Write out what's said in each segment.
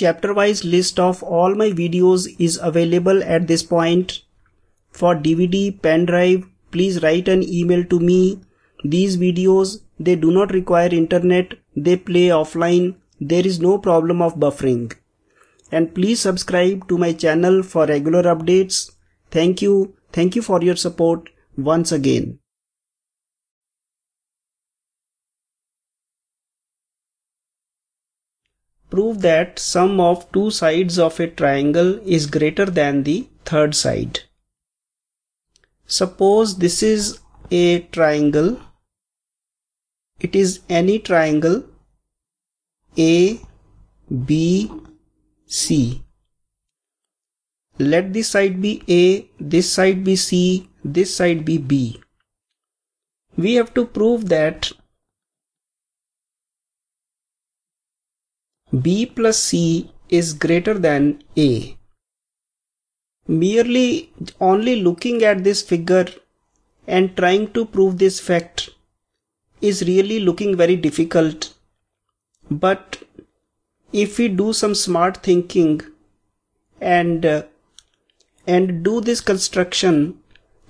chapter wise list of all my videos is available at this point. For DVD, pen drive, please write an email to me. These videos, they do not require internet, they play offline, there is no problem of buffering. And please subscribe to my channel for regular updates. Thank you. Thank you for your support once again. Prove that sum of two sides of a triangle is greater than the third side. Suppose this is a triangle. It is any triangle A, B, C. Let this side be A, this side be C, this side be B. We have to prove that B plus C is greater than A. Merely only looking at this figure and trying to prove this fact is really looking very difficult. But if we do some smart thinking and uh, and do this construction,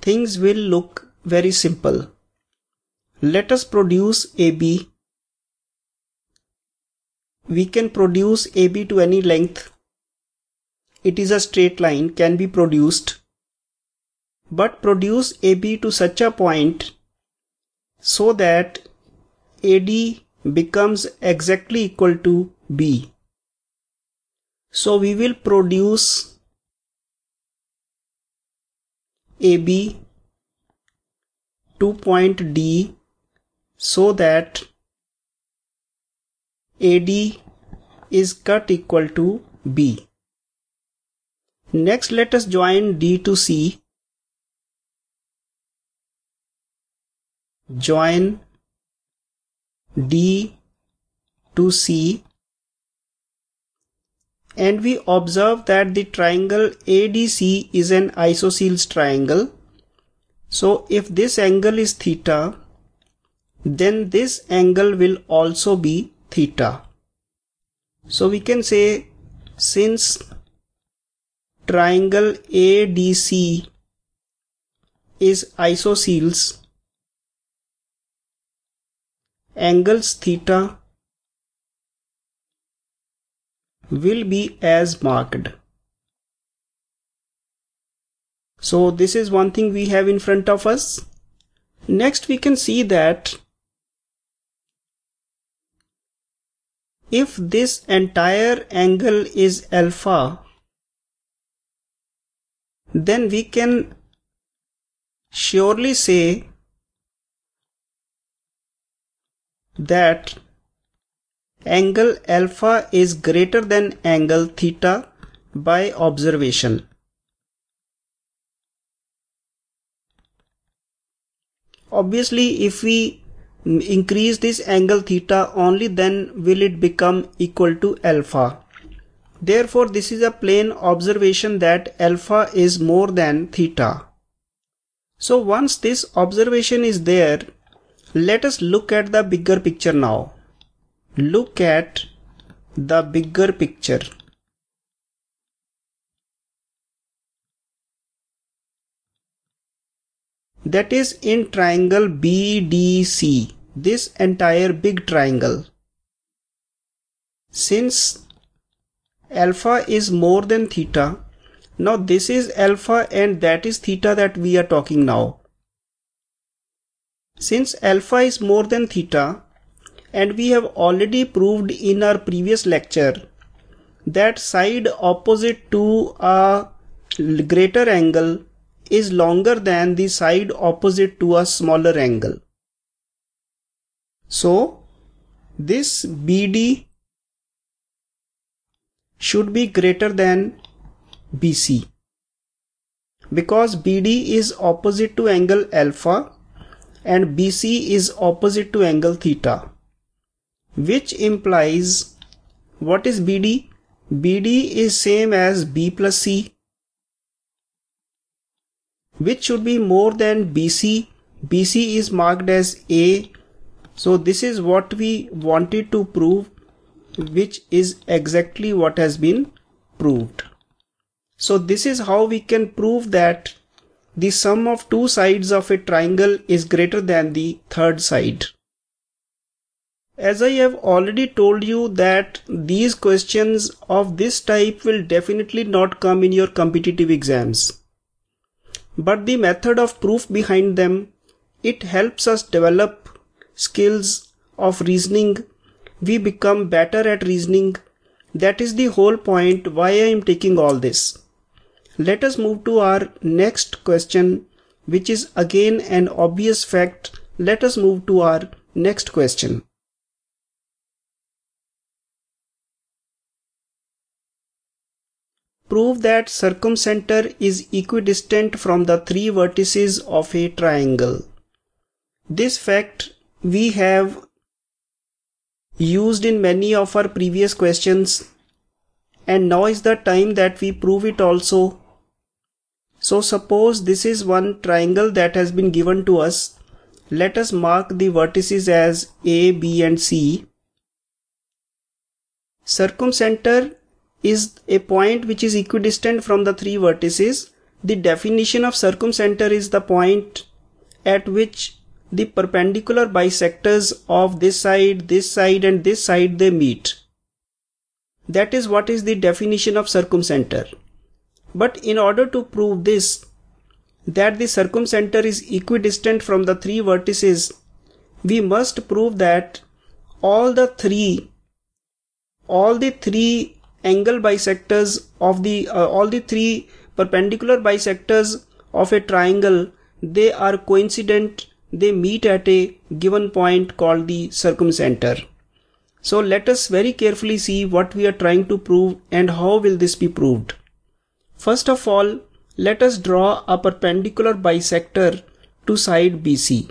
things will look very simple. Let us produce AB we can produce AB to any length. It is a straight line can be produced. But produce AB to such a point so that AD becomes exactly equal to B. So we will produce AB to point D so that AD is cut equal to B. Next let us join D to C. Join D to C and we observe that the triangle ADC is an isosceles triangle. So if this angle is theta, then this angle will also be theta. So we can say since triangle ADC is isosceles, angles theta will be as marked. So this is one thing we have in front of us. Next we can see that if this entire angle is alpha then we can surely say that angle alpha is greater than angle theta by observation. Obviously, if we increase this angle theta only then will it become equal to alpha. Therefore, this is a plain observation that alpha is more than theta. So once this observation is there, let us look at the bigger picture now. Look at the bigger picture. That is in triangle BDC, this entire big triangle. Since alpha is more than theta, now this is alpha and that is theta that we are talking now. Since alpha is more than theta, and we have already proved in our previous lecture that side opposite to a greater angle is longer than the side opposite to a smaller angle. So, this BD should be greater than BC because BD is opposite to angle alpha and BC is opposite to angle theta which implies what is BD? BD is same as B plus C which should be more than BC. BC is marked as A. So this is what we wanted to prove. which is exactly what has been proved. So this is how we can prove that the sum of two sides of a triangle is greater than the third side. As I have already told you that these questions of this type will definitely not come in your competitive exams. But the method of proof behind them, it helps us develop skills of reasoning. We become better at reasoning. That is the whole point why I am taking all this. Let us move to our next question, which is again an obvious fact. Let us move to our next question. Prove that circumcenter is equidistant from the three vertices of a triangle. This fact we have used in many of our previous questions and now is the time that we prove it also. So suppose this is one triangle that has been given to us. Let us mark the vertices as A, B and C. Circumcenter is a point which is equidistant from the three vertices. The definition of circumcenter is the point at which the perpendicular bisectors of this side, this side and this side they meet. That is what is the definition of circumcenter. But in order to prove this, that the circumcenter is equidistant from the three vertices, we must prove that all the three, all the three angle bisectors of the uh, all the three perpendicular bisectors of a triangle they are coincident they meet at a given point called the circumcenter. So let us very carefully see what we are trying to prove and how will this be proved. First of all let us draw a perpendicular bisector to side BC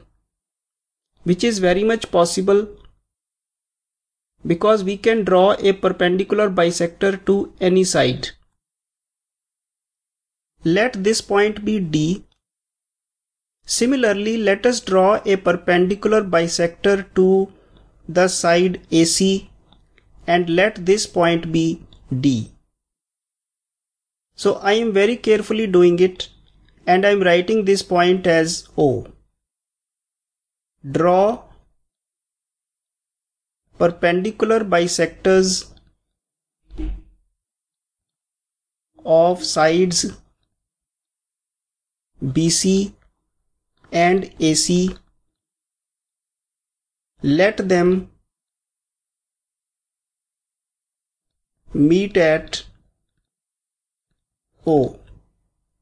which is very much possible because we can draw a perpendicular bisector to any side. Let this point be D. Similarly, let us draw a perpendicular bisector to the side AC and let this point be D. So I am very carefully doing it and I am writing this point as O. Draw perpendicular bisectors of sides BC and AC let them meet at O.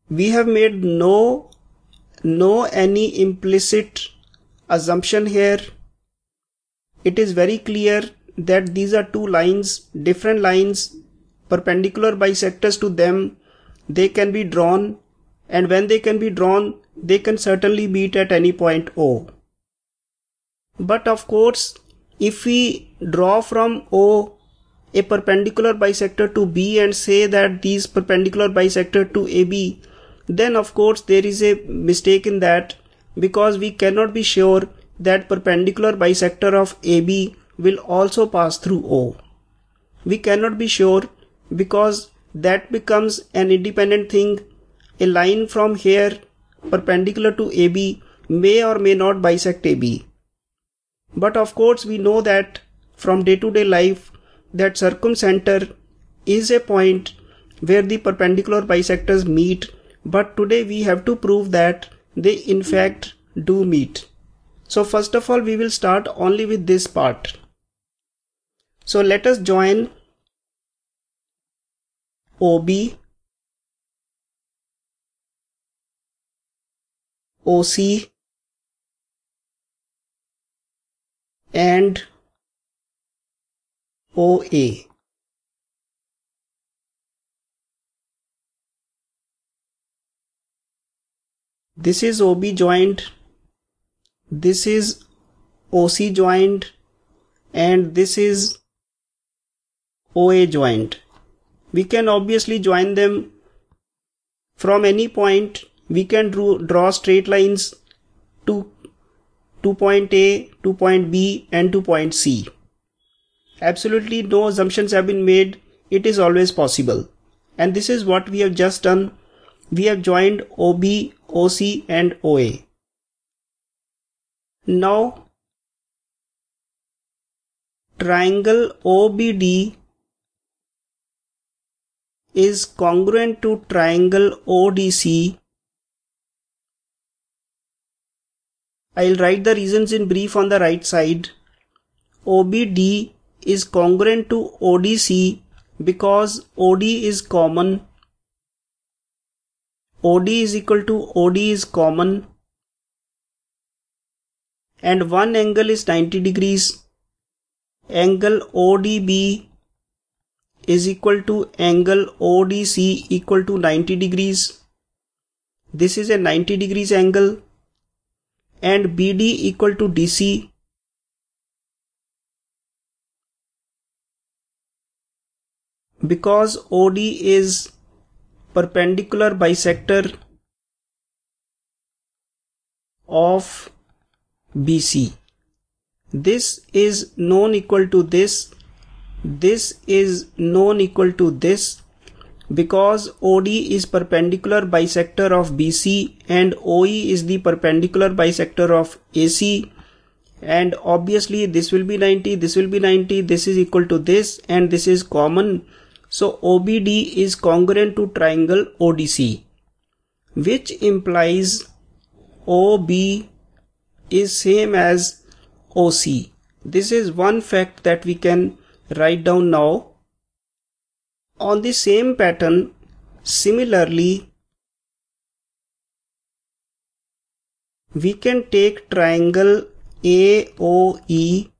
We have made no no any implicit assumption here it is very clear that these are two lines, different lines, perpendicular bisectors to them. They can be drawn and when they can be drawn, they can certainly meet at any point O. But of course, if we draw from O a perpendicular bisector to B and say that these perpendicular bisector to AB, then of course there is a mistake in that because we cannot be sure that perpendicular bisector of AB will also pass through O. We cannot be sure because that becomes an independent thing. A line from here perpendicular to AB may or may not bisect AB. But of course we know that from day to day life that circumcenter is a point where the perpendicular bisectors meet but today we have to prove that they in fact do meet. So first of all, we will start only with this part. So let us join OB, OC and OA. This is OB joint this is OC joint and this is OA joint. We can obviously join them from any point. We can draw, straight lines to, to point A, to point B and to point C. absolutely no assumptions have been made, it is always possible. And this is what we have just done. We have joined OB, OC and OA. Now triangle OBD is congruent to triangle ODC. I'll write the reasons in brief on the right side. OBD is congruent to ODC because OD is common. OD is equal to OD is common and one angle is 90 degrees. Angle ODB is equal to angle ODC equal to 90 degrees. This is a 90 degrees angle and BD equal to DC. Because OD is perpendicular bisector of BC. This is known equal to this. This is known equal to this because OD is perpendicular bisector of BC and OE is the perpendicular bisector of AC and obviously this will be 90 this will be 90 this is equal to this and this is common so OBD is congruent to triangle ODC which implies OB is same as OC. This is one fact that we can write down now. On the same pattern, similarly, we can take triangle AOE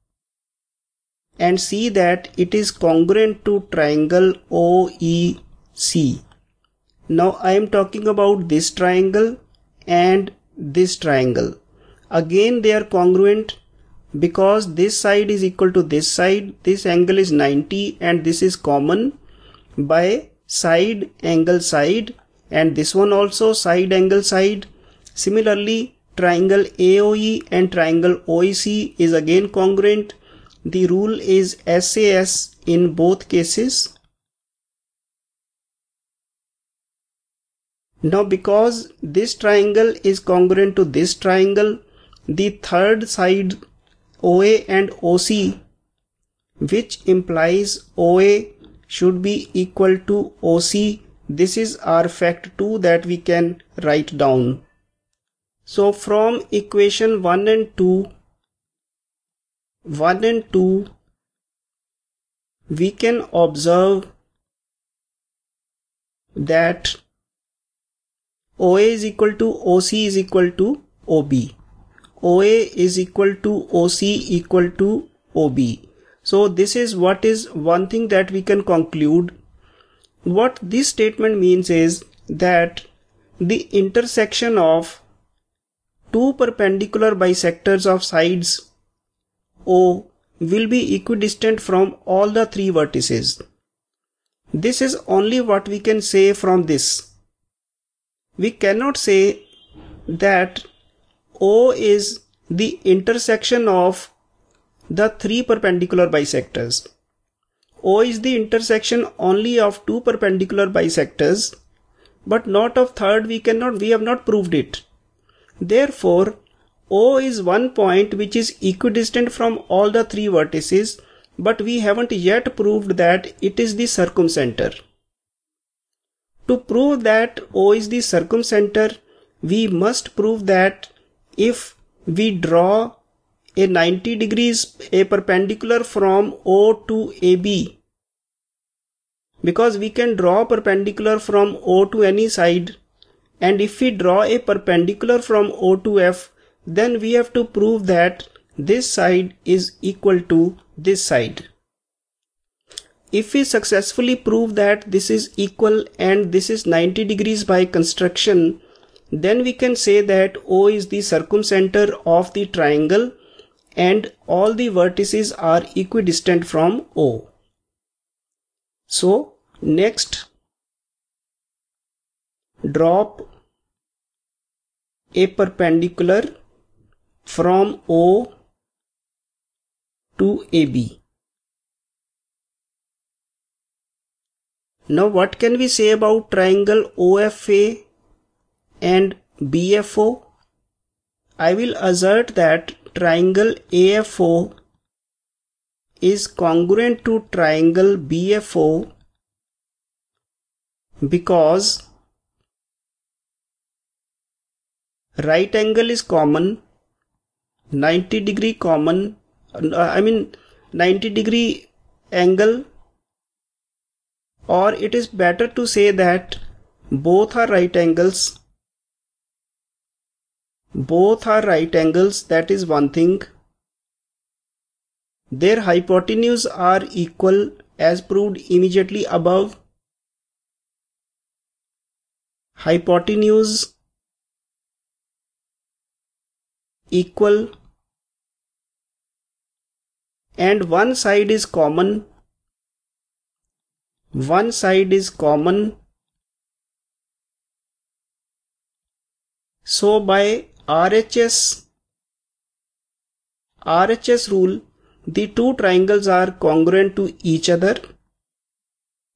and see that it is congruent to triangle OEC. Now I am talking about this triangle and this triangle again they are congruent because this side is equal to this side. This angle is 90 and this is common by side angle side and this one also side angle side. Similarly triangle AOE and triangle OEC is again congruent. The rule is SAS in both cases. Now because this triangle is congruent to this triangle the third side OA and OC which implies OA should be equal to OC. This is our fact 2 that we can write down. So from equation 1 and 2, 1 and 2, we can observe that OA is equal to OC is equal to OB. OA is equal to OC equal to OB. So this is what is one thing that we can conclude. What this statement means is that the intersection of two perpendicular bisectors of sides O will be equidistant from all the three vertices. This is only what we can say from this. We cannot say that O is the intersection of the three perpendicular bisectors. O is the intersection only of two perpendicular bisectors, but not of third we cannot, we have not proved it. Therefore, O is one point which is equidistant from all the three vertices, but we haven't yet proved that it is the circumcenter. To prove that O is the circumcenter, we must prove that if we draw a 90 degrees a perpendicular from O to AB because we can draw perpendicular from O to any side and if we draw a perpendicular from O to F then we have to prove that this side is equal to this side. If we successfully prove that this is equal and this is 90 degrees by construction then we can say that O is the circumcenter of the triangle and all the vertices are equidistant from O. So next drop a perpendicular from O to AB. Now what can we say about triangle OFA and BFO? I will assert that triangle AFO is congruent to triangle BFO because right angle is common 90 degree common uh, I mean 90 degree angle or it is better to say that both are right angles both are right angles that is one thing. Their hypotenuse are equal as proved immediately above. Hypotenuse equal. And one side is common. One side is common. So by RHS RHS rule the two triangles are congruent to each other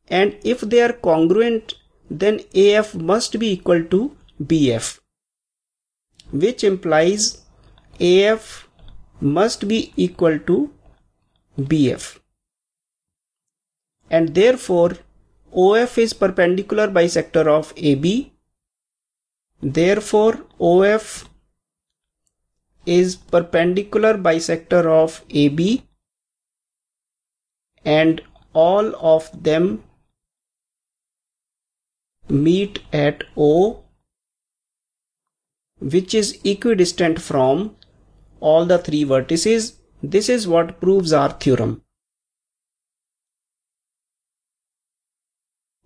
and if they are congruent then AF must be equal to BF which implies AF must be equal to BF. And therefore, OF is perpendicular bisector of AB. Therefore, OF is perpendicular bisector of AB and all of them meet at O which is equidistant from all the three vertices. This is what proves our theorem.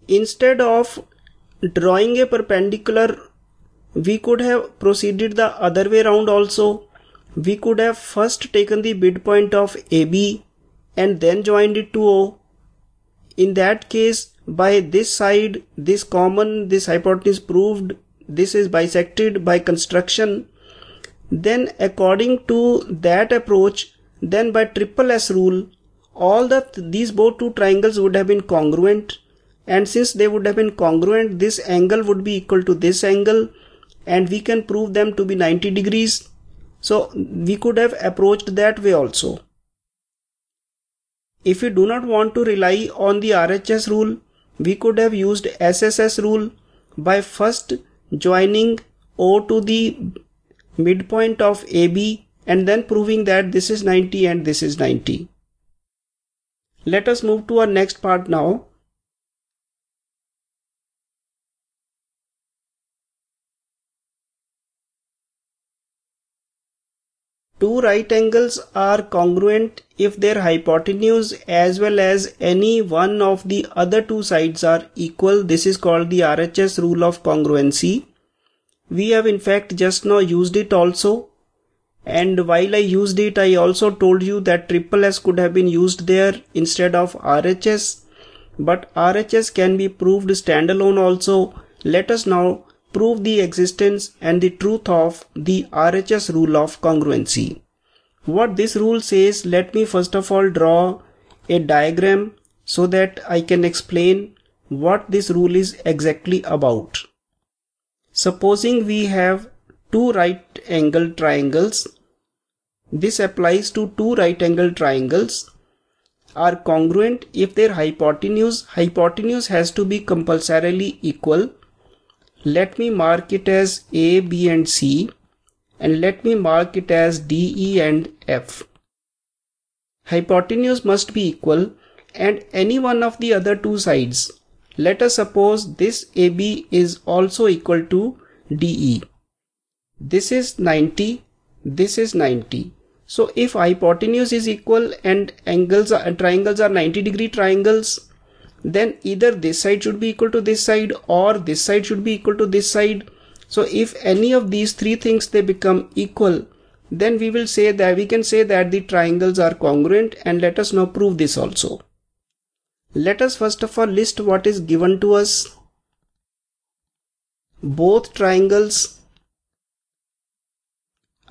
Instead of drawing a perpendicular, we could have proceeded the other way around also. We could have first taken the midpoint of AB and then joined it to O. In that case, by this side, this common, this hypotenuse proved, this is bisected by construction. Then according to that approach then by triple S rule all the these both two triangles would have been congruent. And since they would have been congruent this angle would be equal to this angle and we can prove them to be 90 degrees so we could have approached that way also if we do not want to rely on the RHS rule we could have used SSS rule by first joining O to the midpoint of AB and then proving that this is 90 and this is 90. Let us move to our next part now. Two right angles are congruent if their hypotenuse as well as any one of the other two sides are equal. This is called the RHS rule of congruency. We have in fact just now used it also. And while I used it, I also told you that triple S could have been used there instead of RHS. But RHS can be proved standalone also. Let us now prove the existence and the truth of the RHS rule of congruency. What this rule says, let me first of all draw a diagram so that I can explain what this rule is exactly about. Supposing we have two right angle triangles, this applies to two right angle triangles are congruent if their hypotenuse hypotenuse has to be compulsorily equal. Let me mark it as A, B and C and let me mark it as D, E and F. Hypotenuse must be equal and any one of the other two sides let us suppose this AB is also equal to DE. This is 90, this is 90. So if hypotenuse is equal and angles are, triangles are 90 degree triangles, then either this side should be equal to this side or this side should be equal to this side. So if any of these three things they become equal, then we will say that we can say that the triangles are congruent and let us now prove this also. Let us first of all list what is given to us. Both triangles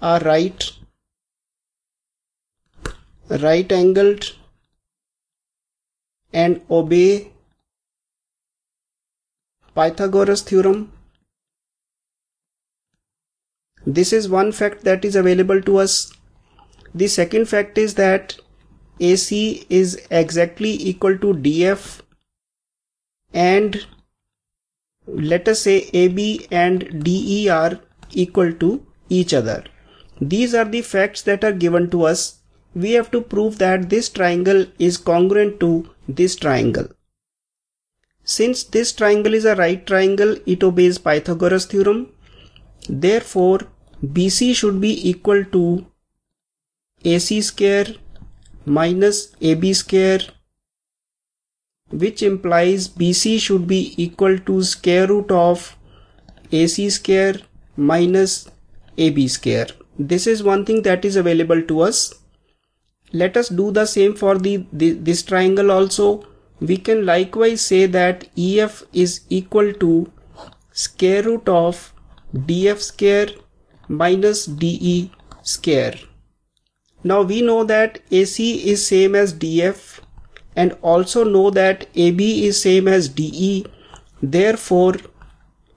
are right, right angled and obey Pythagoras theorem. This is one fact that is available to us. The second fact is that AC is exactly equal to DF and let us say AB and DE are equal to each other. These are the facts that are given to us. We have to prove that this triangle is congruent to this triangle. Since this triangle is a right triangle, it obeys Pythagoras theorem. Therefore, BC should be equal to AC square minus AB square which implies BC should be equal to square root of AC square minus AB square. This is one thing that is available to us. Let us do the same for the, the this triangle also. We can likewise say that EF is equal to square root of DF square minus DE square. Now we know that AC is same as DF and also know that AB is same as DE. Therefore,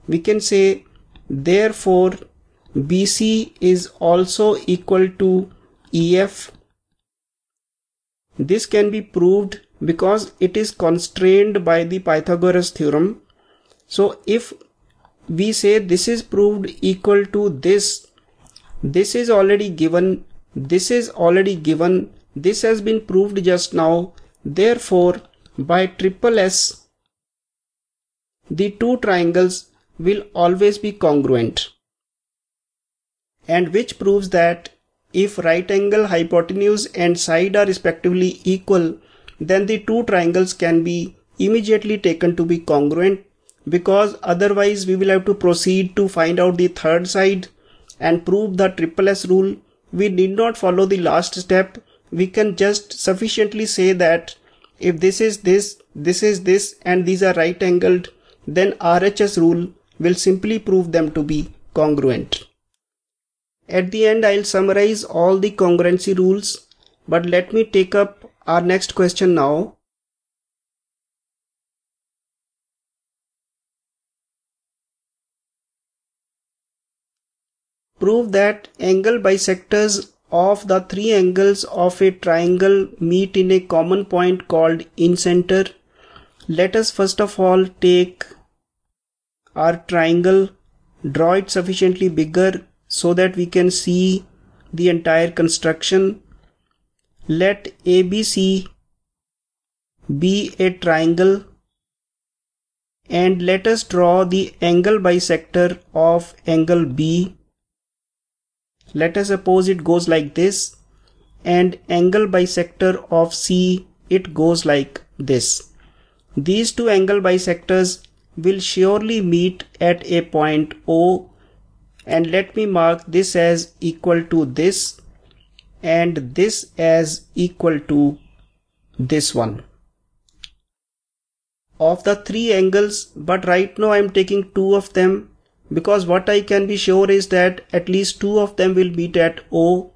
we can say therefore BC is also equal to EF. This can be proved because it is constrained by the Pythagoras theorem. So if we say this is proved equal to this, this is already given this is already given. This has been proved just now. Therefore, by triple S, the two triangles will always be congruent. And which proves that if right angle, hypotenuse and side are respectively equal, then the two triangles can be immediately taken to be congruent because otherwise we will have to proceed to find out the third side and prove the triple S rule we need not follow the last step. We can just sufficiently say that if this is this, this is this, and these are right angled, then RHS rule will simply prove them to be congruent. At the end, I'll summarize all the congruency rules, but let me take up our next question now. Prove that angle bisectors of the three angles of a triangle meet in a common point called incenter. Let us first of all take our triangle, draw it sufficiently bigger so that we can see the entire construction. Let ABC be a triangle and let us draw the angle bisector of angle B let us suppose it goes like this and angle bisector of C it goes like this. These two angle bisectors will surely meet at a point O and let me mark this as equal to this and this as equal to this one of the three angles but right now I am taking two of them because what I can be sure is that at least two of them will meet at O.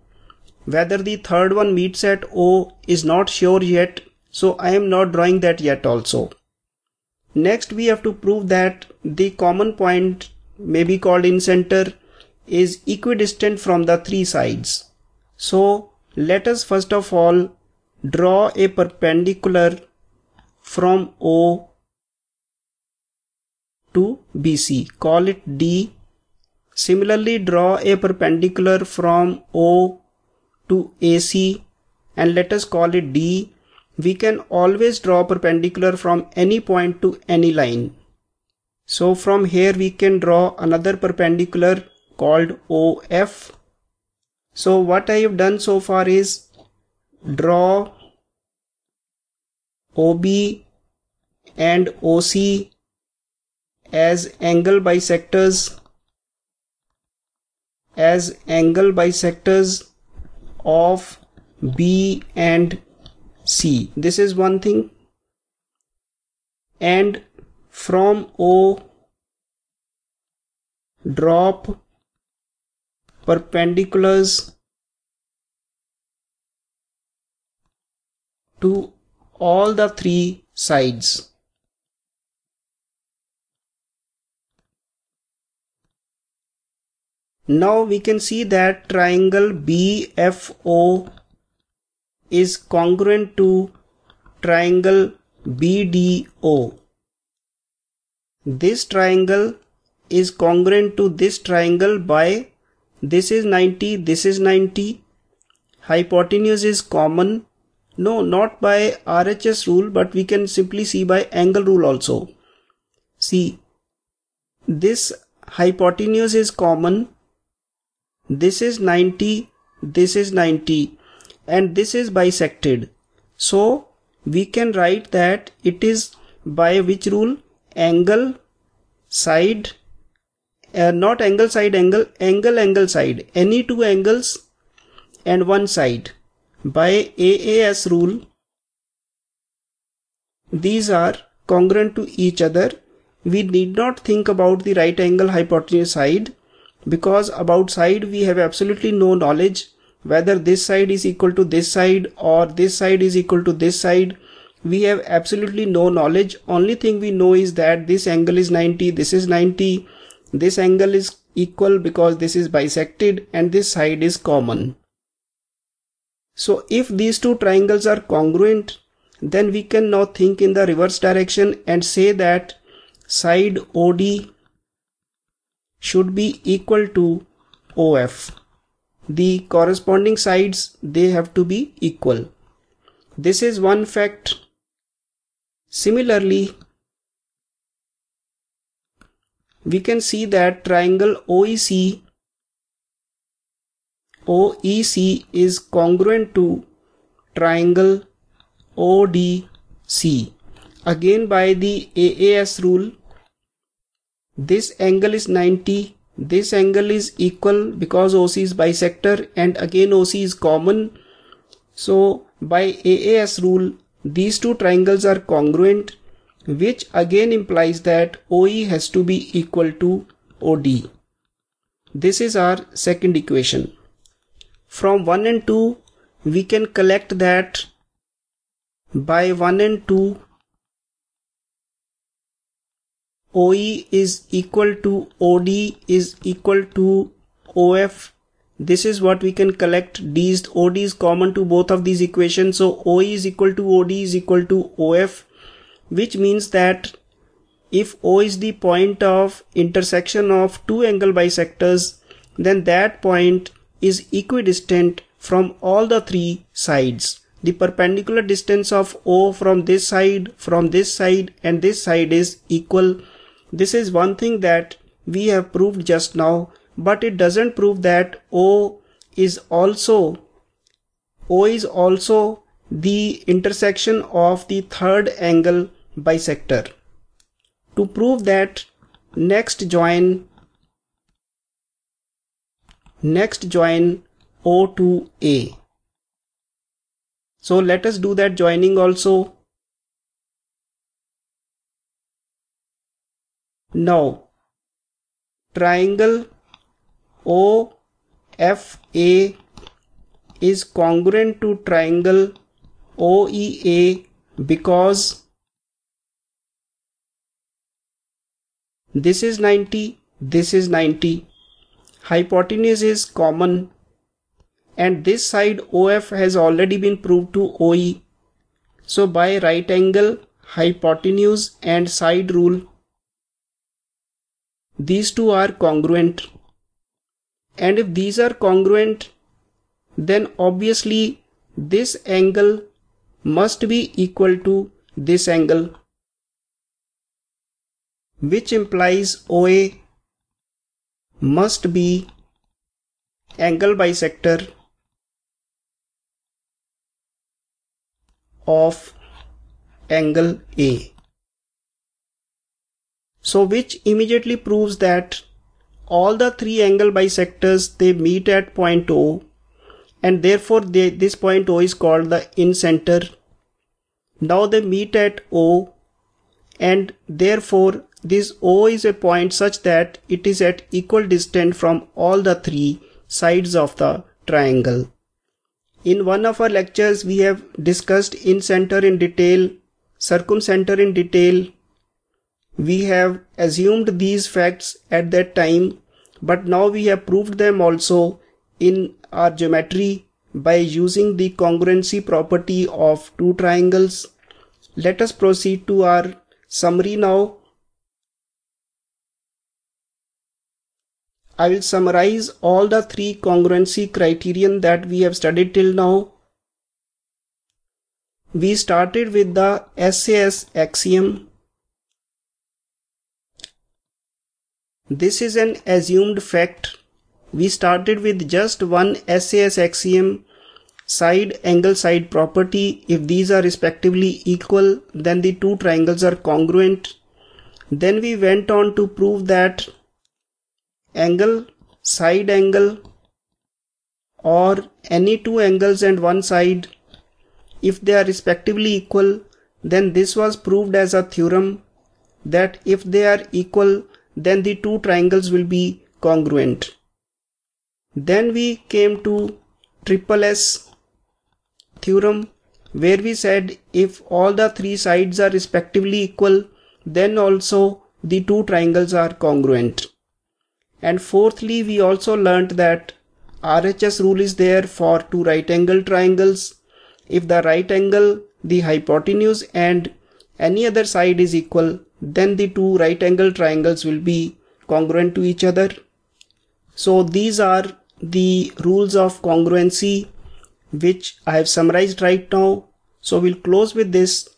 Whether the third one meets at O is not sure yet, so I am not drawing that yet also. Next we have to prove that the common point may be called incenter is equidistant from the three sides. So let us first of all draw a perpendicular from O to BC. Call it D. Similarly, draw a perpendicular from O to AC and let us call it D. We can always draw perpendicular from any point to any line. So from here we can draw another perpendicular called OF. So what I have done so far is draw OB and OC as angle bisectors as angle bisectors of B and C. This is one thing. And from O drop perpendiculars to all the three sides. Now we can see that triangle BFO is congruent to triangle BDO. This triangle is congruent to this triangle by this is 90, this is 90. Hypotenuse is common. No, not by RHS rule, but we can simply see by angle rule also. See, this hypotenuse is common. This is 90, this is 90 and this is bisected. So we can write that it is by which rule? Angle, side, uh, not angle, side, angle, angle, angle, side. Any two angles and one side. By AAS rule, these are congruent to each other. We need not think about the right angle hypotenuse side because about side we have absolutely no knowledge whether this side is equal to this side or this side is equal to this side we have absolutely no knowledge only thing we know is that this angle is 90 this is 90 this angle is equal because this is bisected and this side is common so if these two triangles are congruent then we can now think in the reverse direction and say that side OD should be equal to OF the corresponding sides they have to be equal. This is one fact. Similarly, we can see that triangle OEC OEC is congruent to triangle ODC. Again by the AAS rule, this angle is 90 this angle is equal because OC is bisector and again OC is common. So by AAS rule, these two triangles are congruent, which again implies that OE has to be equal to OD. This is our second equation. From 1 and 2, we can collect that by 1 and 2 OE is equal to OD is equal to OF. This is what we can collect. D is, OD is common to both of these equations. So OE is equal to OD is equal to OF, which means that if O is the point of intersection of two angle bisectors, then that point is equidistant from all the three sides. The perpendicular distance of O from this side, from this side and this side is equal this is one thing that we have proved just now, but it doesn't prove that O is also O is also the intersection of the third angle bisector. To prove that, next join next join O to A. So let us do that joining also. Now, triangle OFA is congruent to triangle OEA because this is 90, this is 90, hypotenuse is common. And this side OF has already been proved to OE. So by right angle, hypotenuse and side rule, these two are congruent. And if these are congruent then obviously this angle must be equal to this angle which implies OA must be angle bisector of angle A. So which immediately proves that all the three angle bisectors they meet at point O and therefore they, this point O is called the incenter. Now they meet at O and therefore this O is a point such that it is at equal distance from all the three sides of the triangle. In one of our lectures we have discussed incenter in detail, circumcenter in detail we have assumed these facts at that time, but now we have proved them also in our geometry by using the congruency property of two triangles. Let us proceed to our summary now. I will summarize all the three congruency criterion that we have studied till now. We started with the SAS axiom. This is an assumed fact we started with just one SAS axiom side angle side property if these are respectively equal then the two triangles are congruent then we went on to prove that angle side angle or any two angles and one side if they are respectively equal then this was proved as a theorem that if they are equal then the two triangles will be congruent then we came to triple S theorem where we said if all the three sides are respectively equal then also the two triangles are congruent. And fourthly we also learnt that RHS rule is there for two right angle triangles. If the right angle, the hypotenuse and any other side is equal then the two right angle triangles will be congruent to each other. So these are the rules of congruency which I have summarized right now. So we'll close with this.